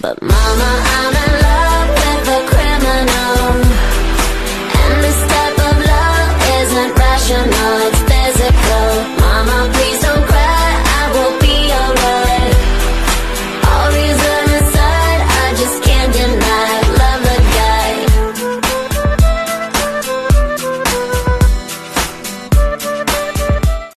But mama, I'm